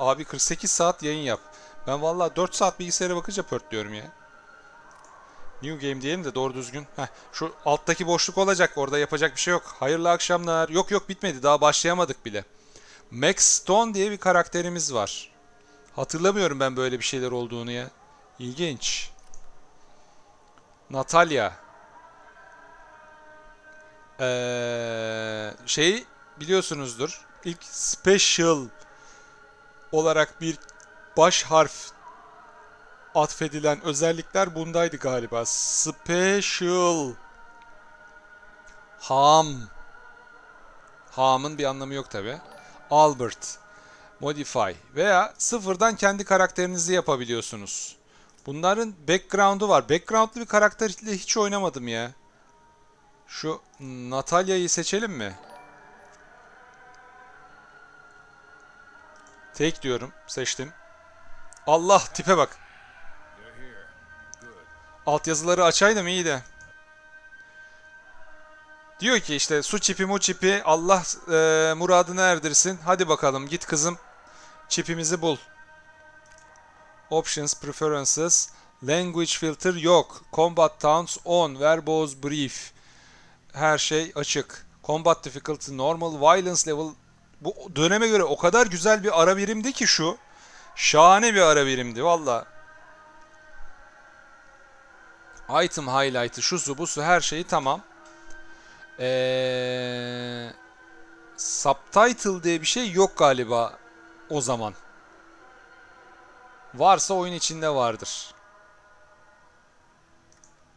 Abi 48 saat yayın yap. Ben vallahi 4 saat bilgisayara bakınca pörtlüyorum ya. New game diyelim de doğru düzgün. Heh, şu alttaki boşluk olacak. Orada yapacak bir şey yok. Hayırlı akşamlar. Yok yok bitmedi. Daha başlayamadık bile. Max Stone diye bir karakterimiz var. Hatırlamıyorum ben böyle bir şeyler olduğunu ya. İlginç. Natalya. Ee, şey biliyorsunuzdur. İlk special olarak bir baş harf atfedilen özellikler bundaydı galiba. Special. Ham. Ham'ın bir anlamı yok tabi. Albert. Modify. Veya sıfırdan kendi karakterinizi yapabiliyorsunuz. Bunların background'u var. Background'lu bir karakterle hiç oynamadım ya. Şu Natalya'yı seçelim mi? Take diyorum. Seçtim. Allah tipe bak. Altyazıları açaydım iyi de. Diyor ki işte su çipi mu çipi Allah e, muradını erdirsin. Hadi bakalım git kızım. Çipimizi bul. Options, preferences, language filter yok. Combat towns on, verbose brief. Her şey açık. Combat difficulty normal, violence level. Bu döneme göre o kadar güzel bir ara birimdi ki şu. Şahane bir ara birimdi valla. Item highlight'ı, şusu busu her şeyi tamam. Ee, subtitle diye bir şey yok galiba o zaman. Varsa oyun içinde vardır.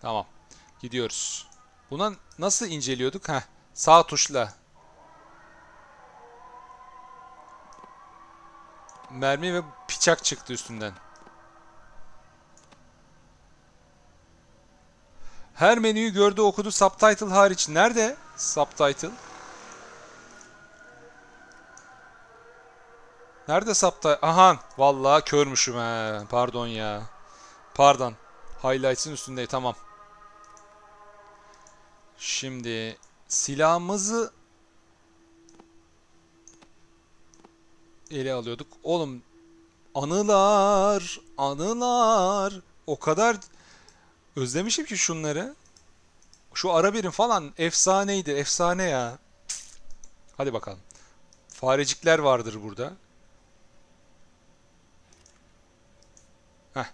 Tamam. Gidiyoruz. Buna nasıl inceliyorduk? Heh. Sağ tuşla. Mermi ve bıçak çıktı üstünden. Her menüyü gördü okudu subtitle hariç. Nerede subtitle? Nerede subtitle? Aha vallahi körmüşüm he. Pardon ya. Pardon. Highlights'in üstünde tamam. Şimdi silahımızı ele alıyorduk. Oğlum anılar, anılar. O kadar özlemişim ki şunları. Şu ara birim falan efsaneydi, efsane ya. Hadi bakalım. Farecikler vardır burada. Heh.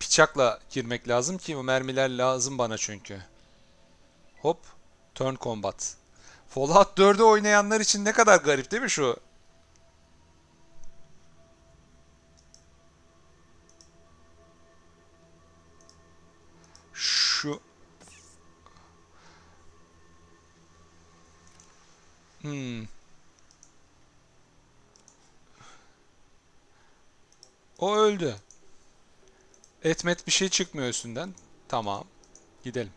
Bıçakla girmek lazım ki mermiler lazım bana çünkü. Hop. Turn combat. Fallout 4'ü oynayanlar için ne kadar garip değil mi? Şu Hmm. O öldü. Etmet bir şey çıkmıyor üstünden. Tamam. Gidelim.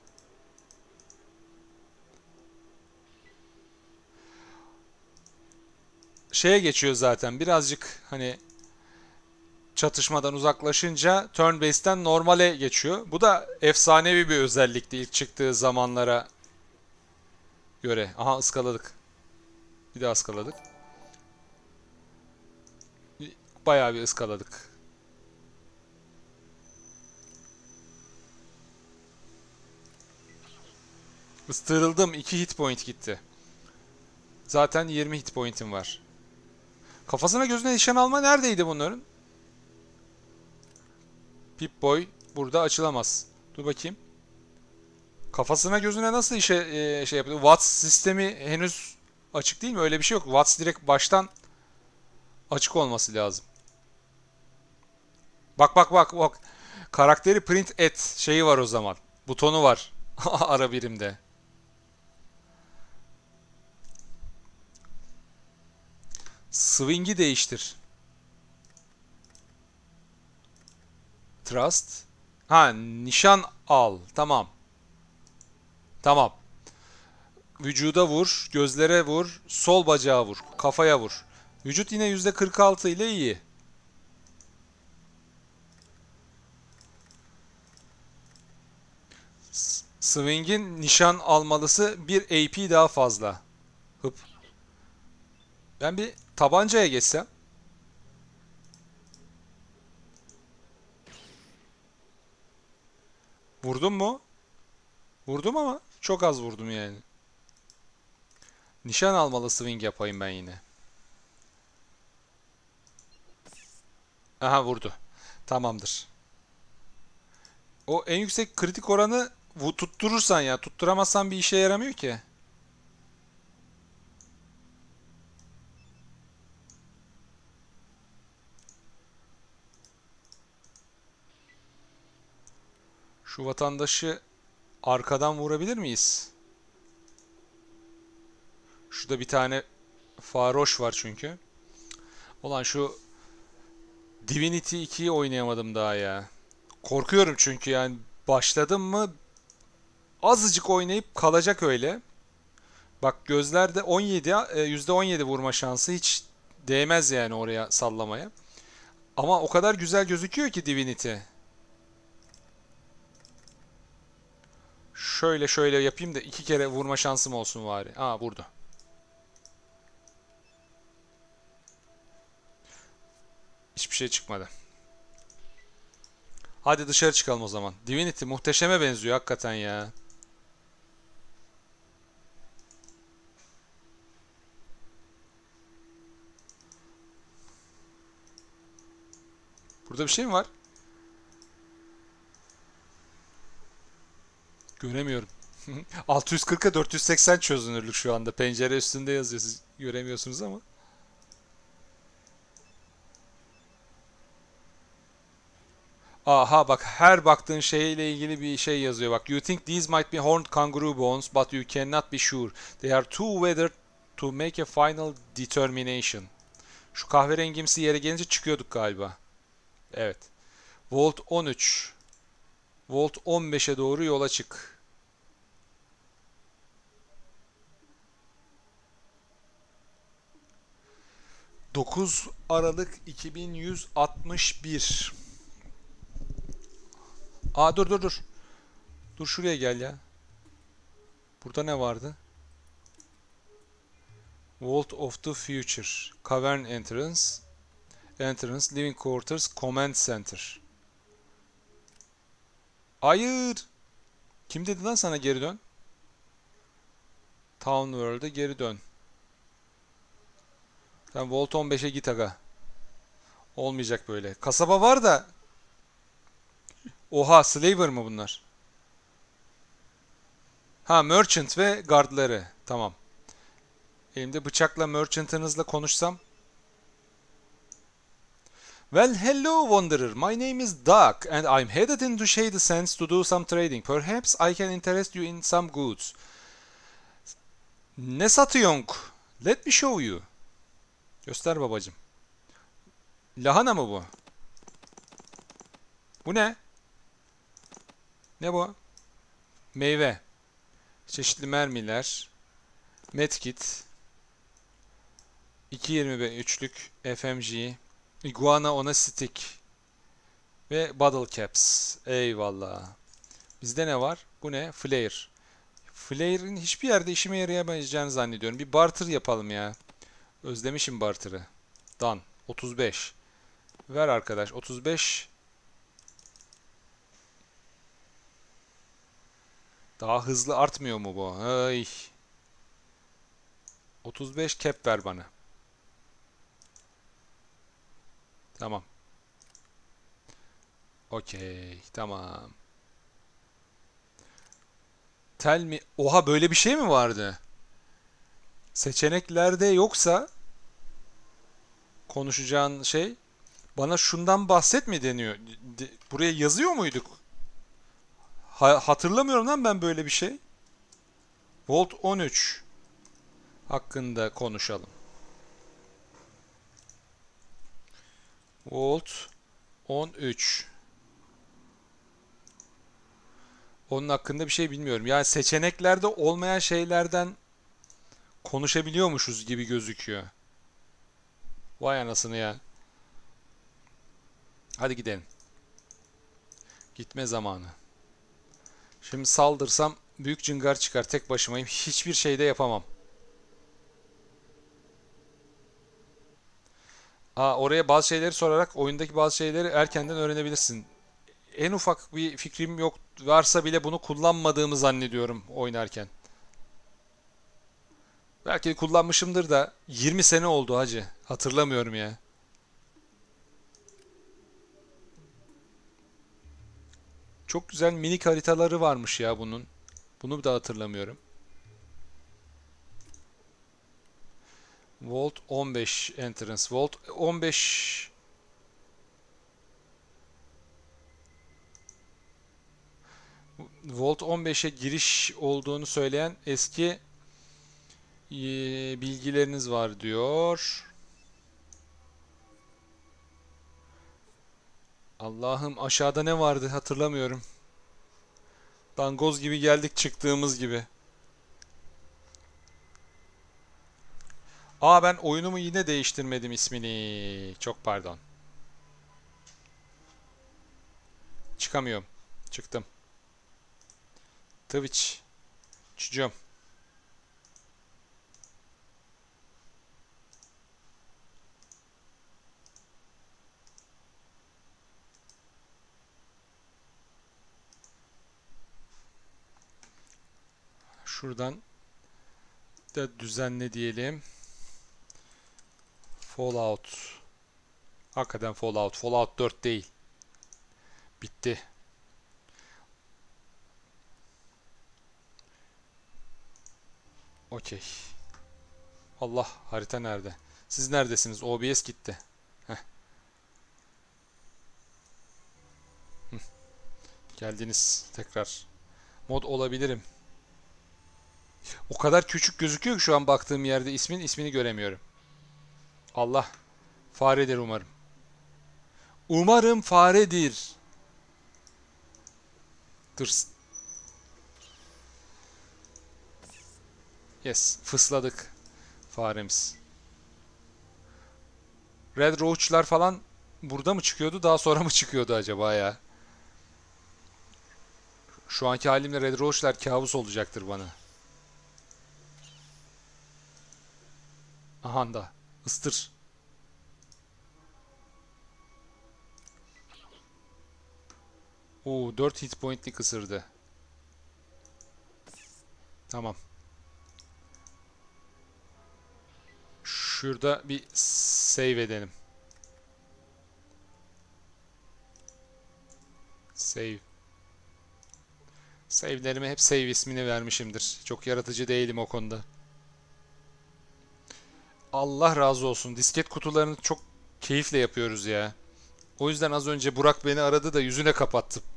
Şeye geçiyor zaten. Birazcık hani çatışmadan uzaklaşınca turn base'ten normale geçiyor. Bu da efsanevi bir özellikti ilk çıktığı zamanlara göre. Aha ıskaladık. Bir daha ıskaladık. Bayağı bir ıskaladık. Istırıldım. 2 hit point gitti. Zaten 20 hit point'im var. Kafasına gözüne nişan alma neredeydi bunların? Pip-Boy burada açılamaz. Dur bakayım. Kafasına gözüne nasıl işe e, şey yapıyor? Watts sistemi henüz açık değil mi? Öyle bir şey yok. Watts direkt baştan açık olması lazım. Bak bak bak bak. Karakteri print et şeyi var o zaman. Butonu var. Ara birimde. Swing'i değiştir. Trust. Ha nişan al. Tamam. Tamam vücuda vur, gözlere vur, sol bacağa vur, kafaya vur. Vücut yine %46 ile iyi. Swing'in nişan almalısı bir AP daha fazla. Hıp. Ben bir tabancaya geçsem. Vurdum mu? Vurdum ama çok az vurdum yani. Nişan almalı swing yapayım ben yine. Aha vurdu. Tamamdır. O en yüksek kritik oranı tutturursan ya. Tutturamazsan bir işe yaramıyor ki. Şu vatandaşı arkadan vurabilir miyiz? Şurada bir tane faroş var çünkü. Ulan şu Divinity 2'yi oynayamadım daha ya. Korkuyorum çünkü yani başladım mı azıcık oynayıp kalacak öyle. Bak gözlerde 17 e, %17 vurma şansı hiç değmez yani oraya sallamaya. Ama o kadar güzel gözüküyor ki Divinity. Şöyle şöyle yapayım da iki kere vurma şansım olsun bari. Aa vurdu. Hiçbir şey çıkmadı. Hadi dışarı çıkalım o zaman. Divinity muhteşeme benziyor hakikaten ya. Burada bir şey mi var? Göremiyorum. 640'a 480 çözünürlük şu anda. Pencere üstünde yazıyor. Siz göremiyorsunuz ama. Aha bak her baktığın şeyle ilgili bir şey yazıyor. Bak you think these might be horned kangaroo bones but you cannot be sure. They are too weathered to make a final determination. Şu kahverengimsi yere gelince çıkıyorduk galiba. Evet. Volt 13. Volt 15'e doğru yola çık. Dokuz Aralık 2161. Aa dur dur dur. Dur şuraya gel ya. Burada ne vardı? Vault of the Future. Cavern Entrance. Entrance, Living Quarters, Command Center. Hayır. Kim dedi lan sana geri dön? Town World'e geri dön. Sen Volt 15'e git aga. Olmayacak böyle. Kasaba var da. Oha Slaver mı bunlar? Ha Merchant ve guardları. Tamam. Elimde bıçakla Merchant'ınızla konuşsam. Well, hello, Wanderer. My name is Doug, and I'm headed into Shady Sands to do some trading. Perhaps I can interest you in some goods. Ne satıyorsun? Let me show you. Göster babacım. Lahana mı bu? Bu ne? Ne bu? Meyve. Çeşitli mermiler. Medkit. 2.20 üçlük FMG. Iguana ona. Ve bottle caps. Eyvallah. Bizde ne var? Bu ne? Flare. Flare'in hiçbir yerde işime yarayamayacağını zannediyorum. Bir barter yapalım ya. Özlemişim barter'ı. Dan. 35. Ver arkadaş. 35. Daha hızlı artmıyor mu bu? Ay. 35 cap ver bana. Tamam. Okey. Tamam. Tel mi? Oha böyle bir şey mi vardı? Seçeneklerde yoksa konuşacağın şey bana şundan bahset mi deniyor? De- Buraya yazıyor muyduk? Ha- hatırlamıyorum lan ben böyle bir şey. Volt 13 hakkında konuşalım. Volt 13. Onun hakkında bir şey bilmiyorum. Yani seçeneklerde olmayan şeylerden konuşabiliyormuşuz gibi gözüküyor. Vay anasını ya. Hadi gidelim. Gitme zamanı. Şimdi saldırsam büyük cıngar çıkar. Tek başımayım. Hiçbir şey de yapamam. Aa, oraya bazı şeyleri sorarak oyundaki bazı şeyleri erkenden öğrenebilirsin. en ufak bir fikrim yok varsa bile bunu kullanmadığımı zannediyorum oynarken. Belki kullanmışımdır da 20 sene oldu hacı. Hatırlamıyorum ya. Çok güzel minik haritaları varmış ya bunun. Bunu da hatırlamıyorum. Volt 15 entrance. Volt 15 Volt 15'e giriş olduğunu söyleyen eski bilgileriniz var diyor. Allah'ım aşağıda ne vardı hatırlamıyorum. Dangoz gibi geldik çıktığımız gibi. Aa ben oyunumu yine değiştirmedim ismini. Çok pardon. Çıkamıyorum. Çıktım. Twitch. Çocuğum. Şuradan da düzenle diyelim. Fallout. Hakikaten Fallout. Fallout 4 değil. Bitti. Okey. Allah harita nerede? Siz neredesiniz? OBS gitti. Heh. Geldiniz tekrar. Mod olabilirim. O kadar küçük gözüküyor ki şu an baktığım yerde ismin ismini göremiyorum. Allah. Faredir umarım. Umarım faredir. Dur. Yes. Fısladık. Faremiz. Red Roach'lar falan burada mı çıkıyordu? Daha sonra mı çıkıyordu acaba ya? Şu anki halimle Red Roach'lar kabus olacaktır bana. Aha da. Istır. Oo 4 hit point'lik ısırdı. Tamam. Şurada bir save edelim. Save. Save'lerime hep save ismini vermişimdir. Çok yaratıcı değilim o konuda. Allah razı olsun. Disket kutularını çok keyifle yapıyoruz ya. O yüzden az önce Burak beni aradı da yüzüne kapattım.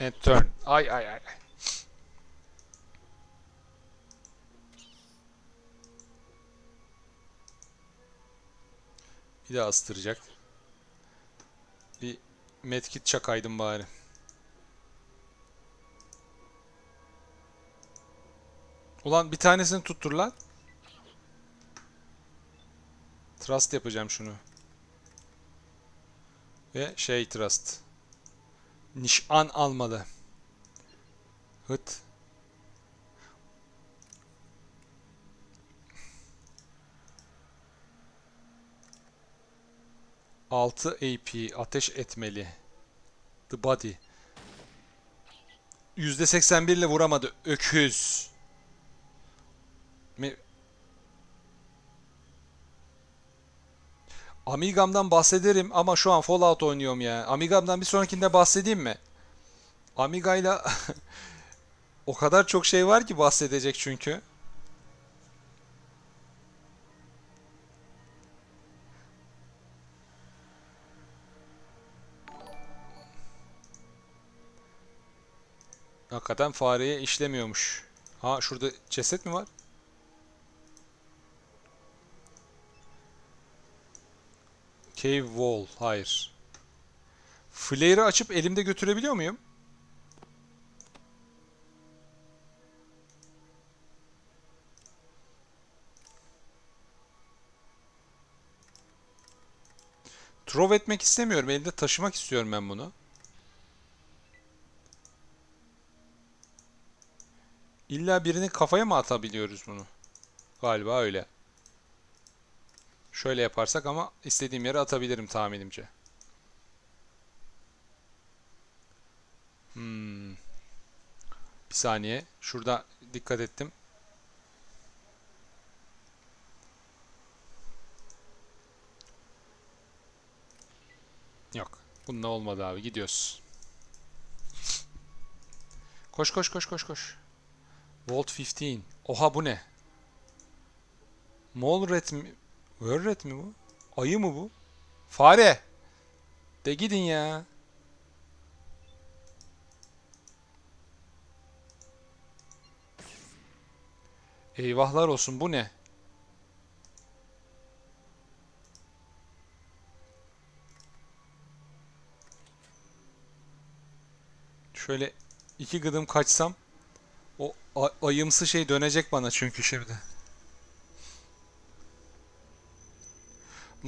And turn. Ay ay ay. Bir daha ıstıracak. Bir medkit çakaydım bari. Ulan bir tanesini tuttur lan. Trust yapacağım şunu. Ve şey trust. Nişan almalı. Hıt. Altı AP ateş etmeli. The body. %81 ile vuramadı. Öküz. Mi- Amigam'dan bahsederim ama şu an Fallout oynuyorum ya. Amigam'dan bir sonrakinde bahsedeyim mi? Amiga'yla o kadar çok şey var ki bahsedecek çünkü. Hakikaten fareye işlemiyormuş. Ha şurada ceset mi var? Cave wall. Hayır. Flare'ı açıp elimde götürebiliyor muyum? Throw etmek istemiyorum. Elimde taşımak istiyorum ben bunu. İlla birinin kafaya mı atabiliyoruz bunu? Galiba öyle. Şöyle yaparsak ama istediğim yere atabilirim tahminimce. Hmm. Bir saniye. Şurada dikkat ettim. Yok. Bununla olmadı abi. Gidiyoruz. Koş koş koş koş koş. Volt 15. Oha bu ne? Molred mi? Wörred mi bu? Ayı mı bu? Fare. De gidin ya. Eyvahlar olsun bu ne? Şöyle iki gıdım kaçsam o ayımsı şey dönecek bana çünkü şimdi.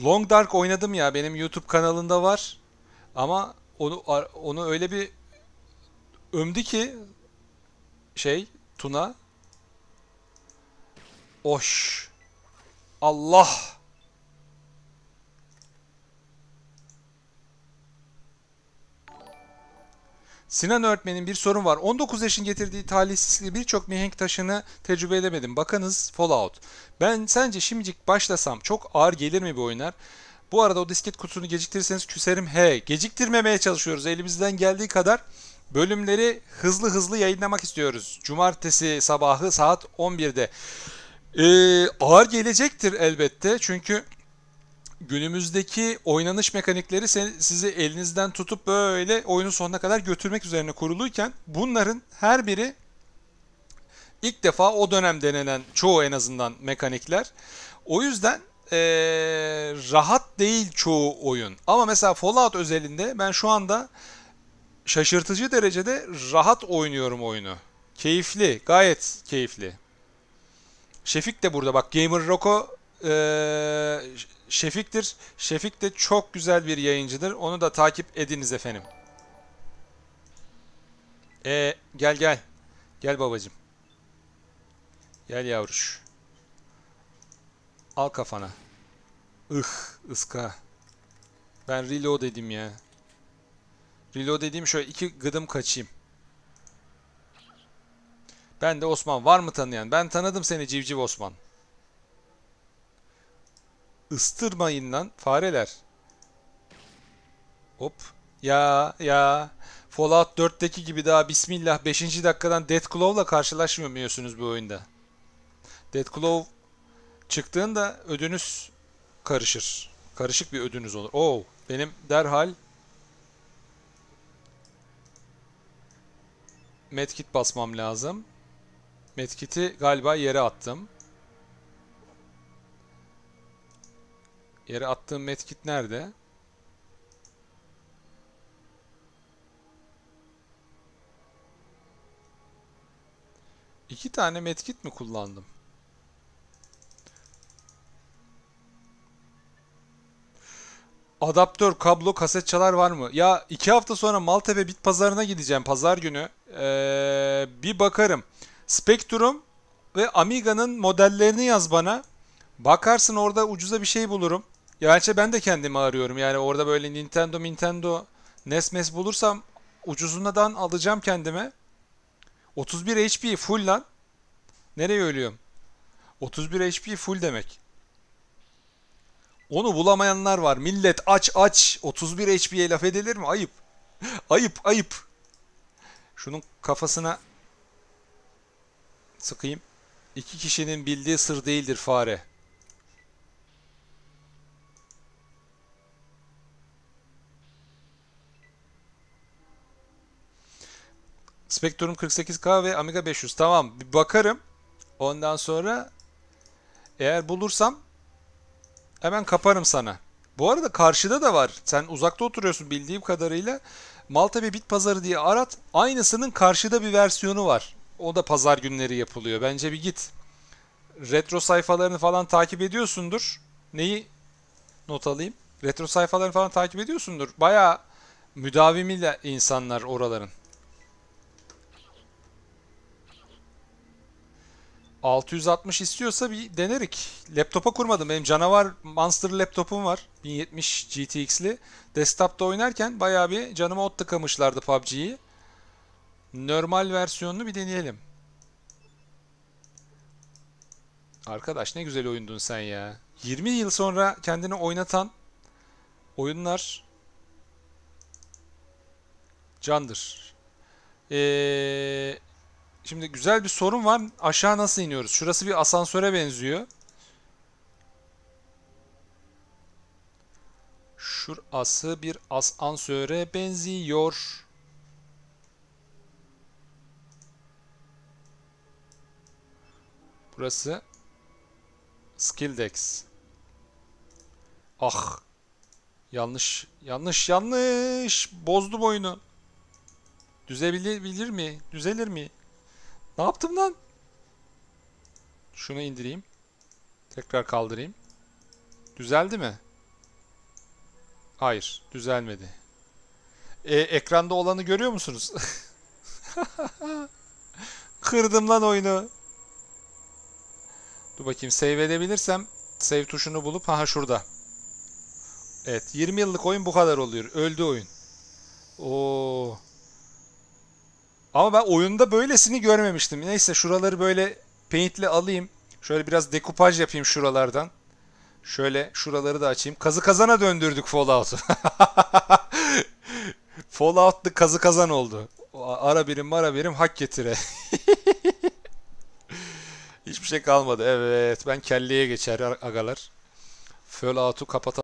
Long Dark oynadım ya benim YouTube kanalında var. Ama onu onu öyle bir ömdü ki şey Tuna Oş. Allah. Sinan öğretmenin bir sorun var. 19 yaşın getirdiği talihsizliği birçok mihenk taşını tecrübe edemedim. Bakınız Fallout. Ben sence şimdicik başlasam çok ağır gelir mi bu oyunlar? Bu arada o disket kutusunu geciktirirseniz küserim. He, geciktirmemeye çalışıyoruz. Elimizden geldiği kadar bölümleri hızlı hızlı yayınlamak istiyoruz. Cumartesi sabahı saat 11'de. Ee, ağır gelecektir elbette. Çünkü günümüzdeki oynanış mekanikleri sizi elinizden tutup böyle oyunun sonuna kadar götürmek üzerine kuruluyken bunların her biri ilk defa o dönem denenen çoğu en azından mekanikler. O yüzden ee, rahat değil çoğu oyun. Ama mesela Fallout özelinde ben şu anda şaşırtıcı derecede rahat oynuyorum oyunu. Keyifli, gayet keyifli. Şefik de burada bak Gamer Roko e, Şefik'tir. Şefik de çok güzel bir yayıncıdır. Onu da takip ediniz efendim. E gel gel. Gel babacım. Gel yavruş. Al kafana. Ih ıska. Ben reload edeyim ya. Reload edeyim şöyle iki gıdım kaçayım. Ben de Osman. Var mı tanıyan? Ben tanıdım seni Civciv Osman. Istırmayın lan fareler. Hop. Ya ya. Fallout 4'teki gibi daha bismillah 5. dakikadan Deathclaw'la karşılaşmıyorsunuz bu oyunda. Deathclaw çıktığında ödünüz karışır. Karışık bir ödünüz olur. Oo, benim derhal medkit basmam lazım. Medkit'i galiba yere attım. Yere attığım medkit nerede? İki tane medkit mi kullandım? Adaptör, kablo, kaset çalar var mı? Ya iki hafta sonra Maltepe bit pazarına gideceğim pazar günü. Ee, bir bakarım. Spectrum ve Amiga'nın modellerini yaz bana. Bakarsın orada ucuza bir şey bulurum. Gerçi ben de kendimi arıyorum. Yani orada böyle Nintendo, Nintendo, NES, MES bulursam ucuzundan alacağım kendime. 31 HP full lan. Nereye ölüyorum? 31 HP full demek. Onu bulamayanlar var. Millet aç aç. 31 HP'ye laf edilir mi? Ayıp. ayıp ayıp. Şunun kafasına sıkayım. İki kişinin bildiği sır değildir fare. Spectrum 48K ve Amiga 500. Tamam bir bakarım. Ondan sonra eğer bulursam hemen kaparım sana. Bu arada karşıda da var. Sen uzakta oturuyorsun bildiğim kadarıyla. Malta ve Bit Pazarı diye arat. Aynısının karşıda bir versiyonu var. O da pazar günleri yapılıyor. Bence bir git. Retro sayfalarını falan takip ediyorsundur. Neyi not alayım? Retro sayfalarını falan takip ediyorsundur. Baya müdavimiyle insanlar oraların. 660 istiyorsa bir denerik. Laptopa kurmadım. Benim canavar Monster laptopum var. 1070 GTX'li. Desktop'ta oynarken bayağı bir canıma ot tıkamışlardı PUBG'yi. Normal versiyonunu bir deneyelim. Arkadaş ne güzel oyundun sen ya. 20 yıl sonra kendini oynatan oyunlar candır. Ee, şimdi güzel bir sorun var. Aşağı nasıl iniyoruz? Şurası bir asansöre benziyor. Şurası bir asansöre benziyor. Burası Skilldex. Ah. Yanlış, yanlış, yanlış. Bozdum oyunu. Düzebilir mi? Düzelir mi? Ne yaptım lan? Şunu indireyim. Tekrar kaldırayım. Düzeldi mi? Hayır, düzelmedi. E, ekranda olanı görüyor musunuz? Kırdım lan oyunu. Dur bakayım save edebilirsem save tuşunu bulup ha şurada. Evet 20 yıllık oyun bu kadar oluyor. Öldü oyun. Oo. Ama ben oyunda böylesini görmemiştim. Neyse şuraları böyle paint'le alayım. Şöyle biraz dekupaj yapayım şuralardan. Şöyle şuraları da açayım. Kazı kazana döndürdük Fallout'u. Fallout'lı kazı kazan oldu. Ara birim ara birim hak getire. Hiçbir şey kalmadı. Evet ben kelleye geçer agalar. Fallout'u kapatalım.